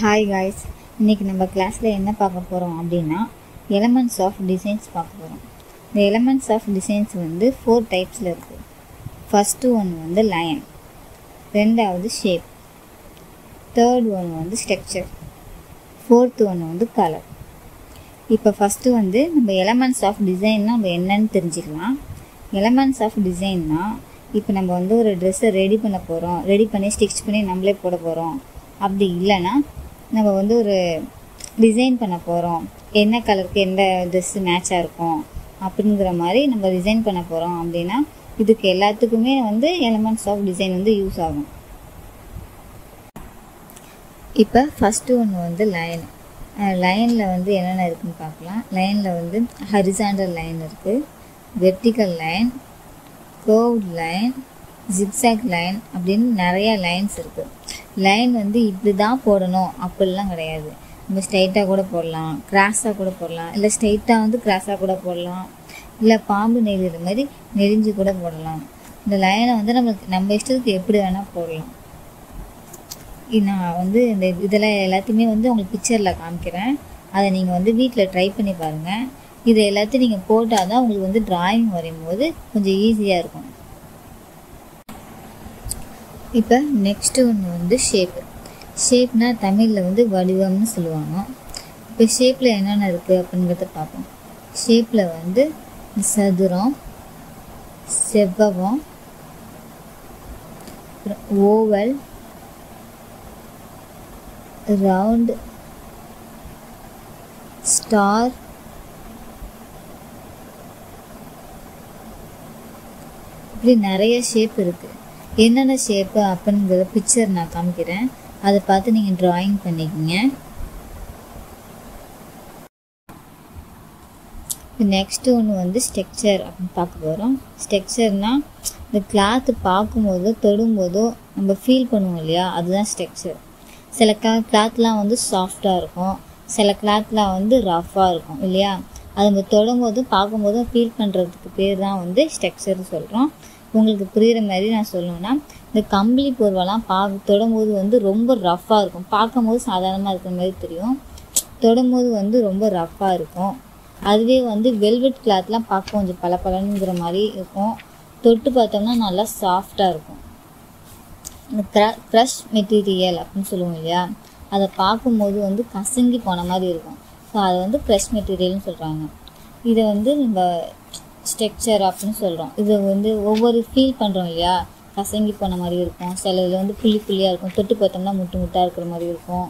Hi guys இன்றைக்கி நம்ம கிளாஸில் என்ன பார்க்க போகிறோம் அப்படின்னா எலமெண்ட்ஸ் ஆஃப் டிசைன்ஸ் பார்க்க போகிறோம் இந்த எலமெண்ட்ஸ் ஆஃப் டிசைன்ஸ் வந்து ஃபோர் டைப்ஸில் இருக்குது ஃபஸ்ட்டு ஒன்று வந்து லயன் ரெண்டாவது ஷேப் தேர்ட் ஒன்று வந்து ஸ்ட்ரக்சர் ஃபோர்த்து ஒன்று வந்து கலர் இப்போ ஃபஸ்ட்டு வந்து நம்ம எலமெண்ட்ஸ் ஆஃப் டிசைன்னா நம்ம என்னன்னு தெரிஞ்சுக்கலாம். எலமெண்ட்ஸ் ஆஃப் டிசைன்னா இப்போ நம்ம வந்து ஒரு ட்ரெஸ்ஸை ரெடி பண்ண போகிறோம் ரெடி பண்ணி ஸ்டிச் பண்ணி நம்மளே போட போகிறோம் அப்படி இல்லைன்னா நம்ம வந்து ஒரு டிசைன் பண்ண போகிறோம் என்ன கலருக்கு எந்த ட்ரெஸ்ஸு மேட்சாக இருக்கும் அப்படிங்கிற மாதிரி நம்ம டிசைன் பண்ண போகிறோம் அப்படின்னா இதுக்கு எல்லாத்துக்குமே வந்து எலமெண்ட்ஸ் ஆஃப் டிசைன் வந்து யூஸ் ஆகும். இப்போ ஃபஸ்ட்டு ஒன்று வந்து லைன் லைனில் வந்து என்னென்ன இருக்குன்னு பார்க்கலாம். லைனில் வந்து ஹரிசாண்டல் லைன் இருக்குது vertical line curved line zigzag line அப்படின்னு நிறையா லைன்ஸ் இருக்குது லைன் வந்து இப்படி தான் போடணும். அப்படிலாம் கிடையாது. நம்ம ஸ்ட்ரைட்டாக கூட போடலாம். கிராஸாக கூட போடலாம். இல்லை ஸ்ட்ரைட்டாக வந்து கிராஸாக கூட போடலாம். இல்லை பாம்பு நெறிகிற மாதிரி நெறிஞ்சு கூட போடலாம். இந்த லைனை வந்து நம்மளுக்கு நம்ம இஷ்டத்துக்கு எப்படி வேணால் போடலாம். நான் வந்து இந்த இதெல்லாம் எல்லாத்தையுமே வந்து உங்களுக்கு பிக்சரில் காமிக்கிறேன். அதை நீங்கள் வந்து வீட்டில் ட்ரை பண்ணி பாருங்கள் இதை எல்லாத்தையும் நீங்கள் போட்டால் தான் உங்களுக்கு வந்து டிராயிங் வரையும் போது கொஞ்சம் ஈஸியாக இருக்கும். இப்போ நெக்ஸ்ட்டு ஒன்று வந்து ஷேப்பு ஷேப்னால் தமிழில் வந்து வடிவம்னு சொல்லுவாங்க. இப்போ ஷேப்பில் என்னென்ன இருக்குது அப்படிங்கிறத பார்ப்போம். ஷேப்பில் வந்து சதுரம் செவ்வகம் ஓவல் ரவுண்ட் ஸ்டார் இப்படி நிறைய ஷேப் இருக்குது என்னென்ன ஷேப்பு அப்படிங்கிற பிக்சர் நான் காமிக்கிறேன். அதை பார்த்து நீங்கள் ட்ராயிங் பண்ணிக்கோங்க. நெக்ஸ்ட்டு ஒன்று வந்து ஸ்ட்ரக்சர் அப்படின்னு பார்க்க போகிறோம் ஸ்ட்ரக்சர்னால் இந்த கிளாத்து பார்க்கும்போதோ தொடும்போதோ நம்ம ஃபீல் பண்ணுவோம் இல்லையா? அதுதான் ஸ்ட்ரக்சர் சில கிளா கிளாத்லாம் வந்து சாஃப்டாக இருக்கும். சில கிளாத்லாம் வந்து ரஃப்பாக இருக்கும் இல்லையா? அது நம்ம தொடும்போதும் பார்க்கும்போதும் ஃபீல் பண்ணுறதுக்கு பேர் தான் வந்து ஸ்ட்ரக்சர்னு சொல்கிறோம் உங்களுக்கு புரிகிற மாதிரி நான் சொல்லணும்னா இந்த கம்பளி போர்வெல்லாம் பா தொடும்போது வந்து ரொம்ப ரஃப்பாக இருக்கும். பார்க்கும்போது சாதாரணமாக இருக்கிற மாதிரி தெரியும். தொடும்போது வந்து ரொம்ப ரஃப்பாக இருக்கும். அதுவே வந்து வெல்வெட் கிளாத்லாம் பார்க்க கொஞ்சம் பல பலனுங்கிற மாதிரி இருக்கும். தொட்டு பார்த்தோம்னா நல்லா சாஃப்டாக இருக்கும். இந்த க்ர க்ரஷ் மெட்டீரியல் அப்படின்னு சொல்லுவோம் இல்லையா? அதை பார்க்கும்போது வந்து கசங்கி போன மாதிரி இருக்கும். ஸோ அதை வந்து க்ரஷ் மெட்டீரியல்னு சொல்கிறாங்க இதை வந்து நம்ம ஸ்ட்ரக்சர் அப்படின்னு சொல்கிறோம் இது வந்து ஒவ்வொரு ஃபீல் பண்ணுறோம் இல்லையா? கசங்கி போன மாதிரி இருக்கும். சில இதில் வந்து புள்ளி புள்ளியாக இருக்கும். தொட்டு பார்த்தோம்னா முட்டு முட்டாக இருக்கிற மாதிரி இருக்கும்.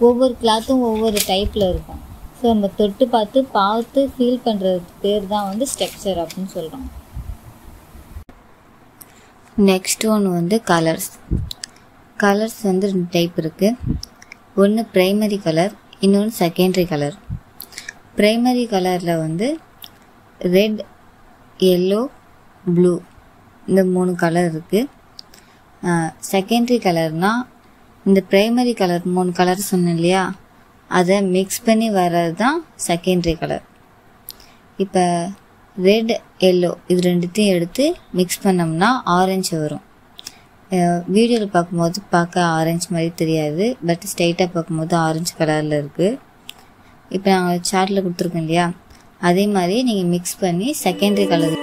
ஒவ்வொரு கிளாத்தும் ஒவ்வொரு டைப்பில் இருக்கும். ஸோ நம்ம தொட்டு பார்த்து பார்த்து ஃபீல் பண்ணுறது பேர் தான் வந்து ஸ்ட்ரக்சர் அப்படின்னு சொல்கிறோம் நெக்ஸ்ட் ஒன்று வந்து கலர்ஸ் கலர்ஸ் வந்து ரெண்டு டைப் இருக்குது ஒன்று ப்ரைமரி கலர் இன்னொன்று செகண்டரி கலர் ப்ரைமரி கலரில் வந்து ரெட் எல்லோ ப்ளூ இந்த மூணு கலர் இருக்குது செகண்டரி கலர்னால் இந்த ப்ரைமரி கலர் மூணு கலர் சொன்னேன் இல்லையா? அதை மிக்ஸ் பண்ணி வர்றது தான் செகண்டரி கலர் இப்போ ரெட் எல்லோ இது ரெண்டுத்தையும் எடுத்து மிக்ஸ் பண்ணோம்னா ஆரஞ்சு வரும். வீடியோவில் பார்க்கும்போது பார்க்க ஆரஞ்சு மாதிரி தெரியாது. பட் ஸ்ட்ரைட்டாக பார்க்கும்போது ஆரஞ்சு கலரில் இருக்குது இப்போ நாங்கள் சார்ட்டில் கொடுத்துருக்கோம் இல்லையா? அதே மாதிரி நீங்கள் மிக்ஸ் பண்ணி செகண்டரி கலர்